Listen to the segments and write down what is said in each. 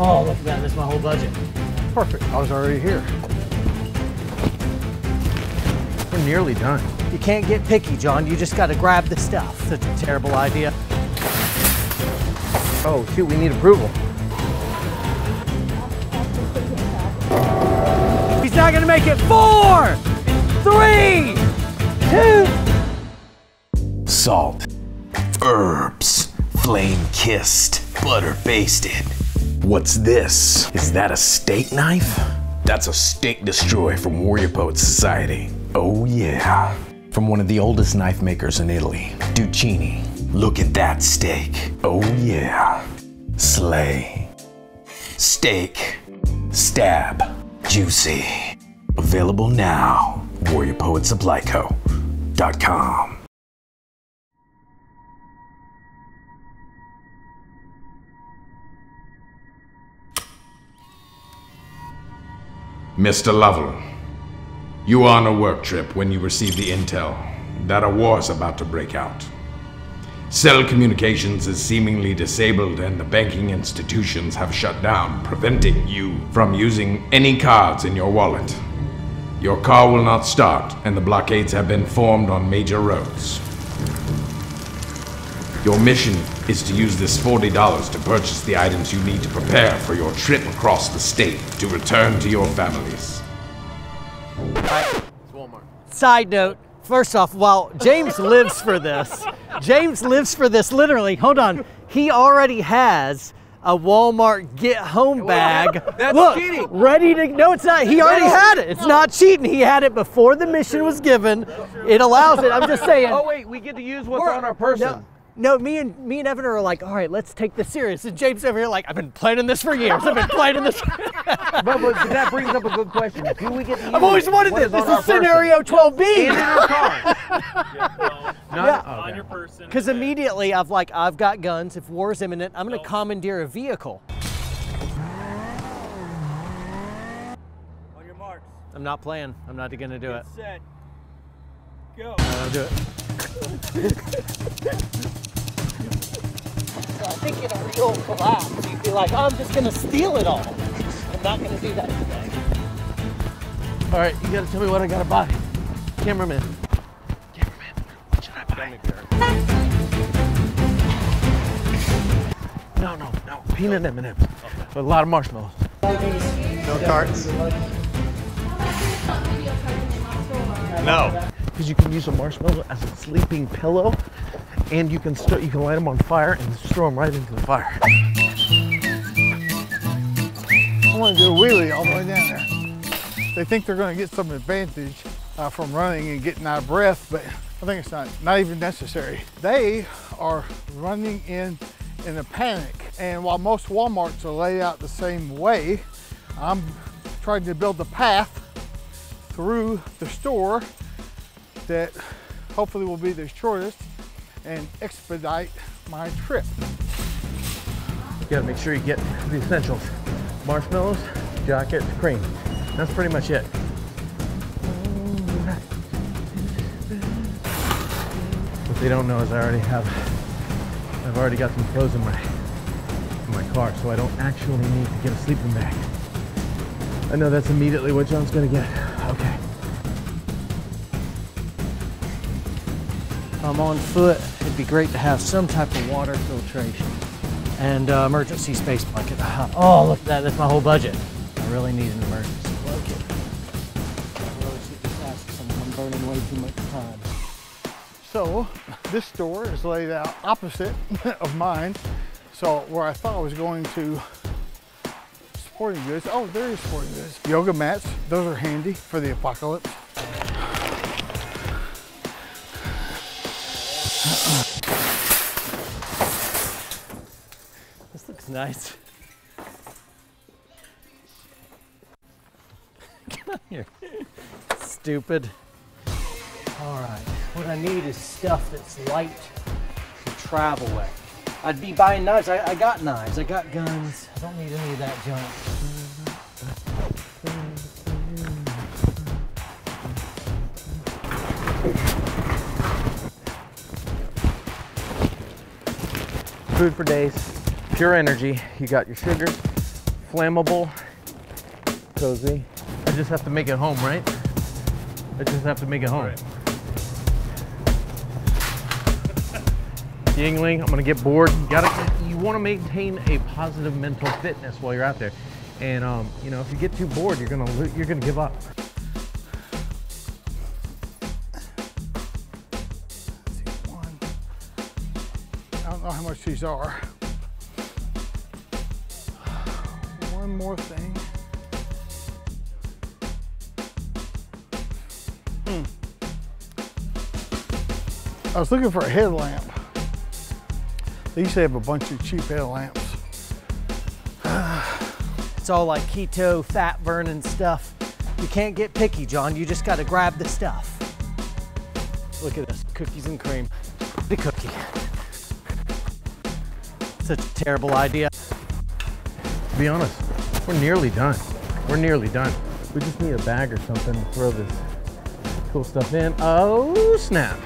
Oh, look at that. That's my whole budget. Perfect. I was already here. We're nearly done. You can't get picky, John. You just got to grab the stuff. Such a terrible idea. Oh, shoot, we need approval. He's not going to make it. Four, three, two. Salt, herbs, flame kissed, butter basted. What's this? Is that a steak knife? That's a steak destroy from Warrior Poet Society. Oh yeah. From one of the oldest knife makers in Italy, Duccini. Look at that steak. Oh yeah. Slay. Steak. Stab. Juicy. Available now. Warriorpoetsupplyco.com. Mr. Lovell, you were on a work trip when you received the intel that a war is about to break out. Cell communications is seemingly disabled and the banking institutions have shut down, preventing you from using any cards in your wallet. Your car will not start and the blockades have been formed on major roads. Your mission is to use this $40 to purchase the items you need to prepare for your trip across the state to return to your families. Side note, first off, while James lives for this, James lives for this literally. Hold on. He already has a Walmart get home bag. That's Look, cheating. Ready to No, it's not. He already had it. It's not cheating. He had it before the mission was given. It allows it. I'm just saying. Oh, wait, we get to use what's We're- on our person. No, no, me and me and Evan are like, all right, let's take this serious. And James over here, like, I've been planning this for years. I've been planning this. But, but that brings up a good question. Do we get I've always wanted what this. is This is scenario 12B. in our car. Yeah. on your person. Because immediately I've like, I've got guns. If war is imminent, I'm going to commandeer a vehicle. On your marks. I'm not playing. I'm not going to do it. Set. Go. I'll do it. I think in a real collapse, you'd be like, I'm just going to steal it all. I'm not going to do that today. All right, you gotta tell me what I gotta buy. Cameraman. Cameraman, what should I buy? No, no, no. Peanut M&Ms. With a lot of marshmallows. No tarts. No. Because you can use a marshmallow as a sleeping pillow, and you can st- you can light them on fire and just throw them right into the fire. I want to do a wheelie all the way down there. They think they're going to get some advantage uh, from running and getting out of breath, but I think it's not, not even necessary. They are running in in a panic, and while most Walmarts are laid out the same way, I'm trying to build a path through the store that hopefully will be the shortest and expedite my trip. You gotta make sure you get the essentials. Marshmallows, jacket, cream. That's pretty much it. What they don't know is I already have, I've already got some clothes in my, in my car, so I don't actually need to get a sleeping bag. I know that's immediately what John's gonna get. I'm on foot. It'd be great to have some type of water filtration and uh, emergency space blanket. Uh, Oh, look at that. That's my whole budget. I really need an emergency blanket. I'm burning way too much time. So this store is laid out opposite of mine. So where I thought I was going to sporting goods, oh, there is sporting goods. Yoga mats, those are handy for the apocalypse. nice. Come here. Stupid. All right. What I need is stuff that's light to travel with. I'd be buying knives. I, I got knives. I got guns. I don't need any of that junk. Food for days, pure energy. You got your sugars, flammable, cozy. I just have to make it home, right? I just have to make it home. Right. Yuengling, I'm gonna get bored. You gotta, you want to maintain a positive mental fitness while you're out there, and um, you know, if you get too bored, you're gonna lo- you're gonna give up. One. I don't know how much these are. More thing. Hmm. I was looking for a headlamp. They used to have a bunch of cheap headlamps. It's all like keto, fat burning stuff. You can't get picky, John. You just got to grab the stuff. Look at this cookies and cream. The cookie. Such a terrible idea. To be honest, we're nearly done. We're nearly done. We just need a bag or something to throw this cool stuff in. Oh, snap.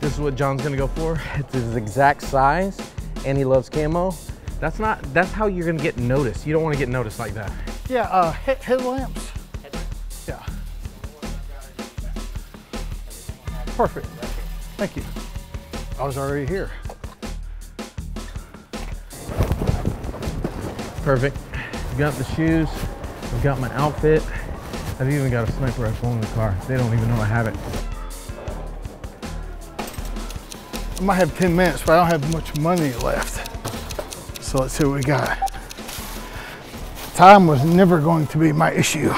This is what John's gonna go for. It's his exact size, and he loves camo. That's not, that's how you're gonna get noticed. You don't wanna get noticed like that. Yeah, uh, he- headlamps. Yeah. Perfect. Thank you. I was already here. Perfect. I've got the shoes, I've got my outfit. I've even got a sniper rifle in the car. They don't even know I have it. I might have 10 minutes, but I don't have much money left. So let's see what we got. Time was never going to be my issue.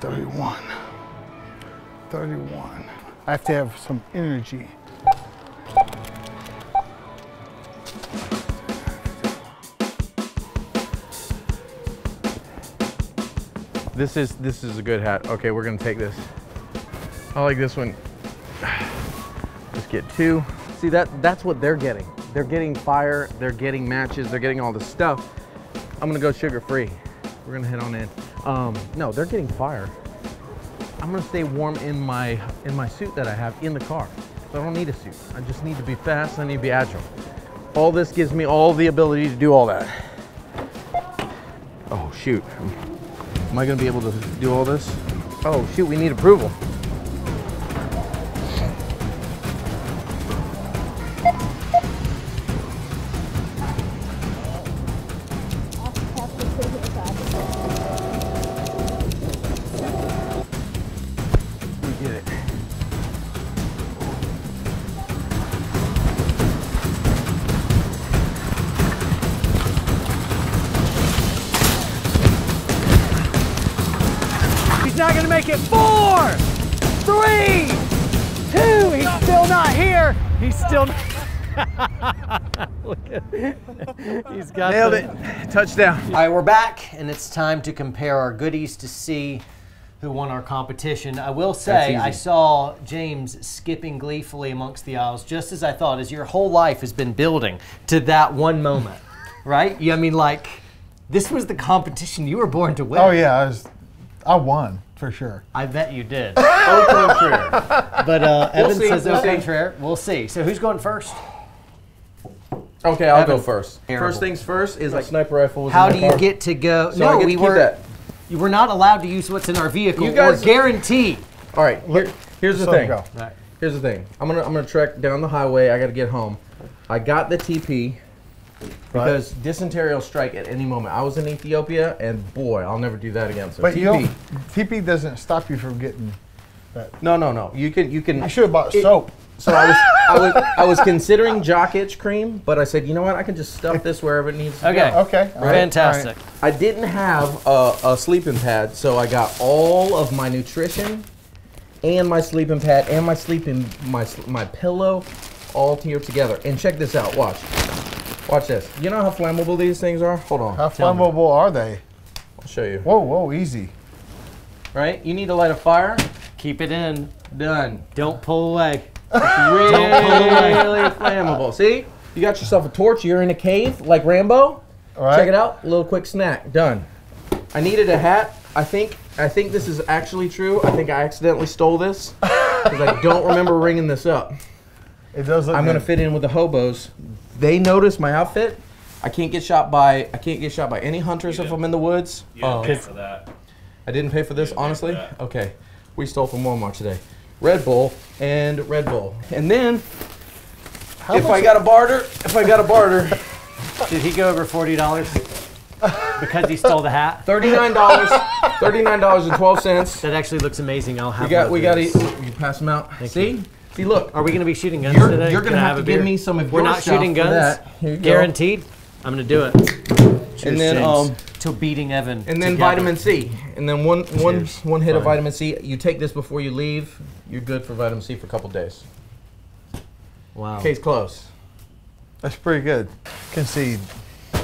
31. 31. I have to have some energy. This is this is a good hat. Okay, we're gonna take this. I like this one. Let's get two. See that that's what they're getting. They're getting fire, they're getting matches, they're getting all this stuff. I'm gonna go sugar free. We're gonna head on in. Um, no, they're getting fire. I'm gonna stay warm in my in my suit that I have in the car. I don't need a suit. I just need to be fast, I need to be agile. All this gives me all the ability to do all that. Oh shoot. Am I gonna be able to do all this? Oh shoot, we need approval. Not here. He's still. He's got Nailed the- it. Touchdown. All right, we're back, and it's time to compare our goodies to see who won our competition. I will say, I saw James skipping gleefully amongst the aisles, just as I thought, as your whole life has been building to that one moment, right? Yeah, I mean, like, this was the competition you were born to win. Oh yeah, I was, I won for sure. I bet you did. Au contraire. But uh, Evan see, says we'll au see. contraire. We'll see. So who's going first? Okay, I'll Evan. go first. Terrible. First things first is a sniper rifle. was in How my do you get to go? So no, I get we were. that. You were not allowed to use what's in our vehicle You guys- or guarantee. All right, here, here's the So thing. go. Here's the thing. I'm gonna I'm gonna trek down the highway. I gotta get home. I got the TP because dysentery will strike at any moment. I was in Ethiopia, and boy, I'll never do that again. So But TP. you don't, TP doesn't stop you from getting that. no, no, no. You can you can. I should have bought It- soap. So I was I was I was considering jock itch cream, but I said, you know what? I can just stuff this wherever it needs to Okay. go. Okay. all right, Fantastic. I didn't have a, a sleeping pad, so I got all of my nutrition and my sleeping pad and my sleeping my my pillow all here together. And check this out. Watch. Watch this. You know how flammable these things are? Hold on. How flammable are they? I'll show you. Whoa, whoa, easy. Right? You need to light a fire. Keep it in. Done. Don't pull away. Really, really flammable. See? You got yourself a torch. You're in a cave like Rambo. All right. Check it out. A little quick snack. Done. I needed a hat. I think I think this is actually true. I think I accidentally stole this because I don't remember ringing this up. It does look I'm gonna fit in with the hobos. They noticed my outfit. I can't get shot by I can't get shot by any hunters if I'm in the woods. You didn't Oh. pay for that. I didn't pay for this, didn't for honestly. Okay, we stole from Walmart today. Red Bull and Red Bull, and then if I got a barter, if I got a barter, Did he go over forty dollars because he stole the hat? thirty nine dollars, thirty nine dollars and twelve cents. That actually looks amazing. I'll have. We got one we got those. to you pass them out. See, you. See, look. Are we going to be shooting guns You're, today? you're gonna Can I have, a to give me some of We're your not stuff shooting guns. that. Here go. Guaranteed. I'm going to do it. And Cheers, then um, to beating Evan. and then together. vitamin C, and then one one Cheers. one hit of vitamin C. You take this before you leave. You're good for vitamin C for a couple days. Wow. Case closed. That's pretty good. Concede.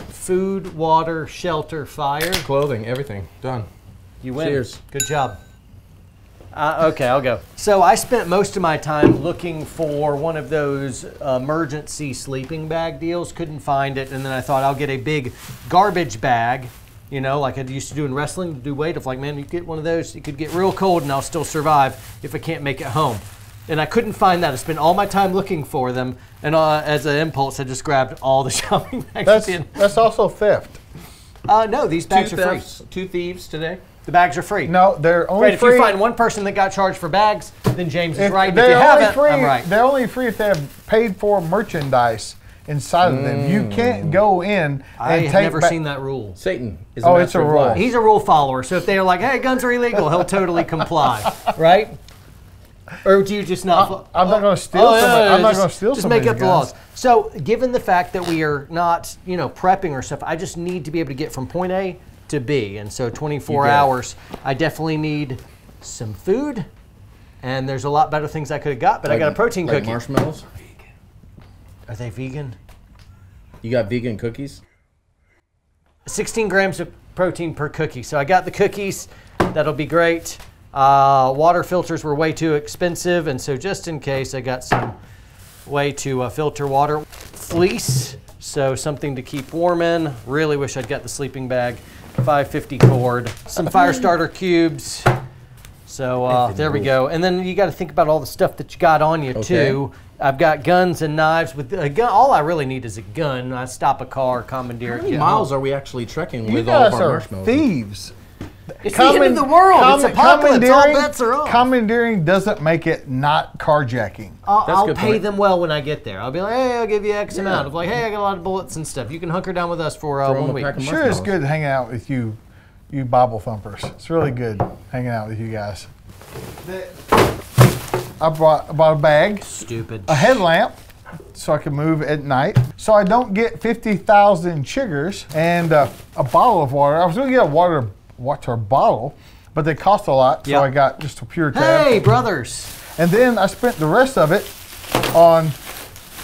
Food, water, shelter, fire. Clothing, everything done. You win. Cheers. Good job. Uh, okay, I'll go. So I spent most of my time looking for one of those emergency sleeping bag deals. Couldn't find it, and then I thought I'll get a big garbage bag. You know, like I used to do in wrestling, to do weight. Of like, man, you get one of those, it could get real cold, and I'll still survive if I can't make it home. And I couldn't find that. I spent all my time looking for them, and uh, as an impulse, I just grabbed all the shopping bags. That's that's also theft. Uh, no, these bags two are free. two thieves today. The bags are free. No, they're only Right, if you find one person that got charged for bags, then James is if right. If they're you only haven't, free, I'm right. They're only free if they have paid for merchandise inside of them. You can't mm. go in and take. I take have never seen that rule. Satan is Oh, a it's a rule. lies. He's a rule follower, so if they're like, "Hey, guns are illegal," he'll totally comply, right? Or do you just not? fo- I'm not oh, gonna oh, steal Oh, yeah, somebody- yeah, I'm not just- gonna steal Just make up the guns. laws. So, given the fact that we are not, you know, prepping or stuff, I just need to be able to get from point A to be. and so 24 You got it. hours. I definitely need some food, and there's a lot better things I could have got, but I got a protein like cookie. marshmallows. Are they vegan? You got vegan cookies. 16 grams of protein per cookie. So I got the cookies. That'll be great. Uh, water filters were way too expensive, and so just in case, I got some way to uh, filter water. Fleece, so something to keep warm in. Really wish I'd got the sleeping bag. 550 cord. Some fire starter cubes. So uh, there we go. And then you got to think about all the stuff that you got on you too. I've got guns and knives. With a gun, all I really need is a gun. I stop a car, commandeer How it. many miles home. are we actually trekking You with all of our are marshmallows? thieves. It's the end of the world. it's apocalypse. All bets are off. commandeering doesn't make it not carjacking. I'll, That's a I'll pay point. them well when I get there. I'll be like, hey, I'll give you X amount. Of like, hey, I got a lot of bullets and stuff. You can hunker down with us for uh, Throw 'em one week. pack of Sure, it's good hanging out with you, you Bible thumpers. It's really good hanging out with you guys. I brought, I bought a bag, Stupid. a headlamp, so I can move at night, so I don't get 50,000 sugars, and uh, a bottle of water. I was going to get a water water bottle, but they cost a lot, so I got just a pure tab. Hey, brothers. And then I spent the rest of it on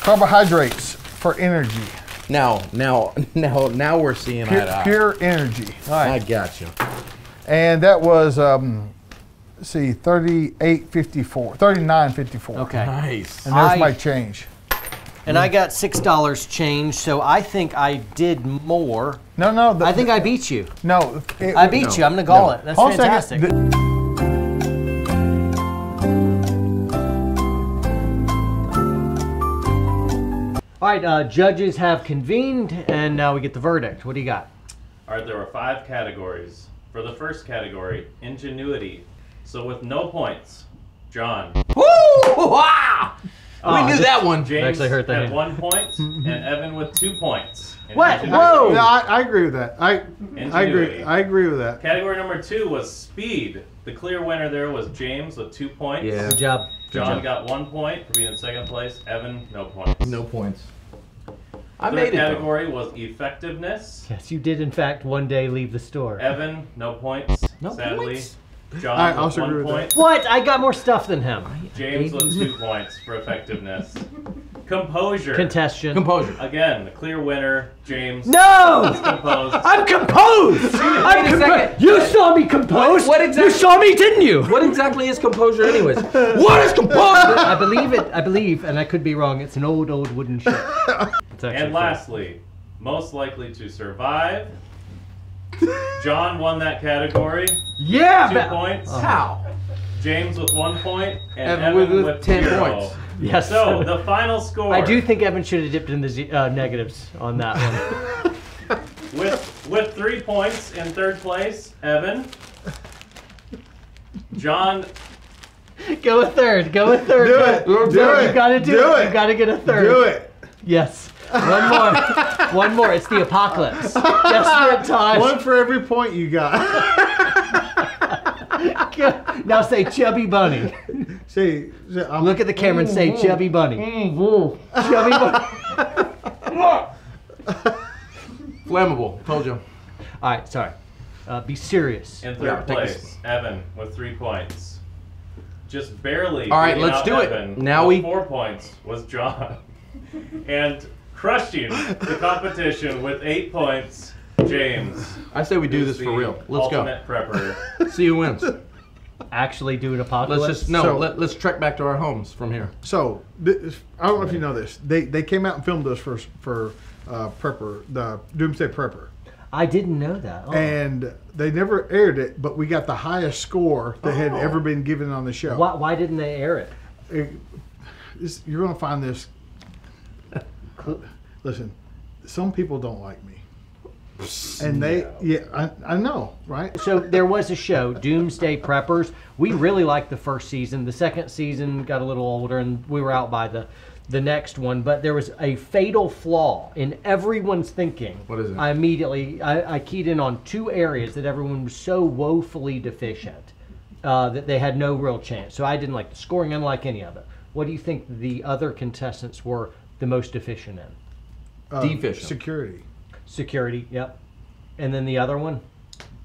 carbohydrates for energy. Now, now, now, now we're seeing eye Pure, to eye. pure energy. I got you. And that was, um, let's see, 38.54, 39.54. Okay. Nice. And there's I- my change. And I got six dollars change, so I think I did more. No, no. The, I think I beat you. No. it- I beat No, you. I'm gonna call no. it. That's Hold fantastic. All right, uh, judges have convened, and now we get the verdict. What do you got? All right, there were five categories. For the first category, ingenuity. So with no points, John, Woo! Wow! Oh, we knew that one. James actually hurt that had hand. one point, and Evan with two points. in What? Whoa! Yeah, I, I agree with that. I, I agree. I agree with that. Category number two was speed. The clear winner there was James with two points. Yeah. Good job. Good John job. got one point for being in second place. Evan, no points. No points. I Third made it. though. category was effectiveness. Yes, you did in fact one day leave the store. Evan, no points. No sadly. points? John I with also one agree with point. What? I got more stuff than him. James with two points for effectiveness. Composure. Contestion. Composure. Again, the clear winner, James. no! Composed. I'm composed. I'm a composed. second. You saw me composed. What- what exact- You saw me, didn't you? What exactly is composure, anyways? what is composure? I believe it. I believe, and I could be wrong. It's an old, old wooden ship. It's actually And fun. lastly, most likely to survive. John won that category. yeah, Two ba- points. How? James with one point. And Evan Evan, with- with, with 10 points. Yes. So the final score. I do think Evan should have dipped in the z- uh, negatives on that one. With with three points in third place, Evan. John go a third. Go a third. Do it. Do no, it. You gotta do, Do it. it. You gotta get a third. Do it. Yes. One more. One more. It's the apocalypse. Desperate times. One for every point you got. now say chubby bunny. Say, see, I'm, um, Look at the camera and say mm-hmm. chubby bunny. Mm-hmm. Chubby bunny. Flammable. Told you. All right. Sorry. Uh, be serious. in third Yeah, place. Evan with three points. Just barely. All right, let's out do it. Now with we- four points was John, and crushing the competition with eight points, James. I say we do this for real. Let's go. prepper. See who wins. Actually, do an apocalypse. Let's just no. So- let, let's trek back to our homes from here. So this, I don't know if you know this. They they came out and filmed us for for uh, Prepper, the Doomsday Prepper, I didn't know that. Oh. and they never aired it, but we got the highest score that had ever been given on the show. why, why didn't they air it? It- you're gonna find this. Listen, some people don't like me, and they yeah I, I know right. So there was a show, Doomsday Preppers. We really liked the first season. The second season got a little older, and we were out by the the next one. But there was a fatal flaw in everyone's thinking. What is it? I immediately I, I keyed in on two areas that everyone was so woefully deficient uh, that they had no real chance. So I didn't like the scoring. unlike any of it. What do you think the other contestants were the most deficient in? Uh, Deficient. security. Security. Yep. And then the other one.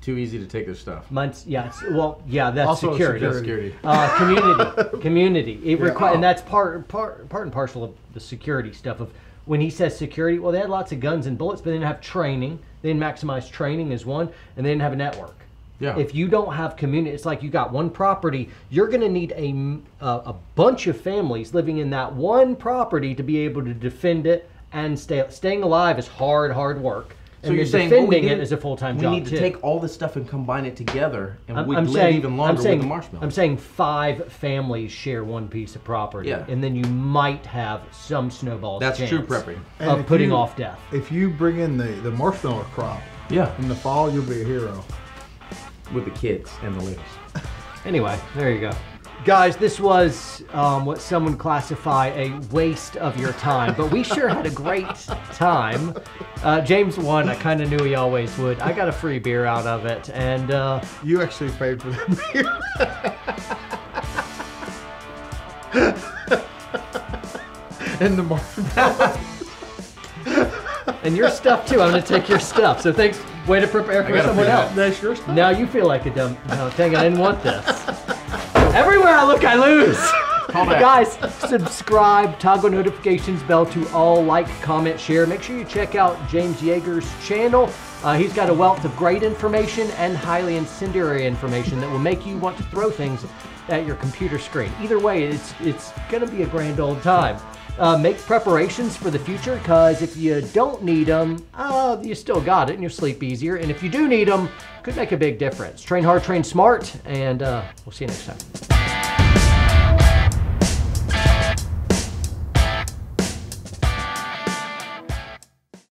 Too easy to take their stuff. Mine's, yeah, it's, well, yeah, that's Also security. security. Security. Uh, community, community. It Yeah. requi- and that's part, part, part and parcel of the security stuff. Of when he says security, well, they had lots of guns and bullets, but they didn't have training. They didn't maximize training as one, and they didn't have a network. Yeah. If you don't have community, it's like you got one property. You're going to need a a bunch of families living in that one property to be able to defend it and stay. Staying alive is hard, hard work. So and you're saying what defending it did- is a full time job. we need to too. take all this stuff and combine it together, and I'm, we'd I'm live saying, even I'm longer saying, with the marshmallow. I'm saying five families share one piece of property, Yeah. and then you might have some snowballs. That's chance true prepping. Of if putting you- off death. If you bring in the the marshmallow crop Yeah, in the fall, you'll be a hero. with the kids and the ladies. Anyway, there you go. Guys, this was um, what some would classify a waste of your time, but we sure had a great time. Uh, James won. I kind of knew he always would. I got a free beer out of it, and uh, You actually paid for that beer. and the marshmallow. and your stuff too. I'm gonna take your stuff. So thanks. Way to prepare for someone else. That's your stuff. Now you feel like a dumb. No, dang it, I didn't want this. Everywhere I look, I lose. Guys, subscribe, toggle notifications bell to all, like, comment, share. Make sure you check out James Yeager's channel. Uh, he's got a wealth of great information and highly incendiary information that will make you want to throw things at your computer screen. Either way, it's it's gonna be a grand old time. Uh, make preparations for the future because if you don't need them, uh, you still got it and you'll sleep easier. And if you do need them, could make a big difference. Train hard, train smart, and uh, we'll see you next time.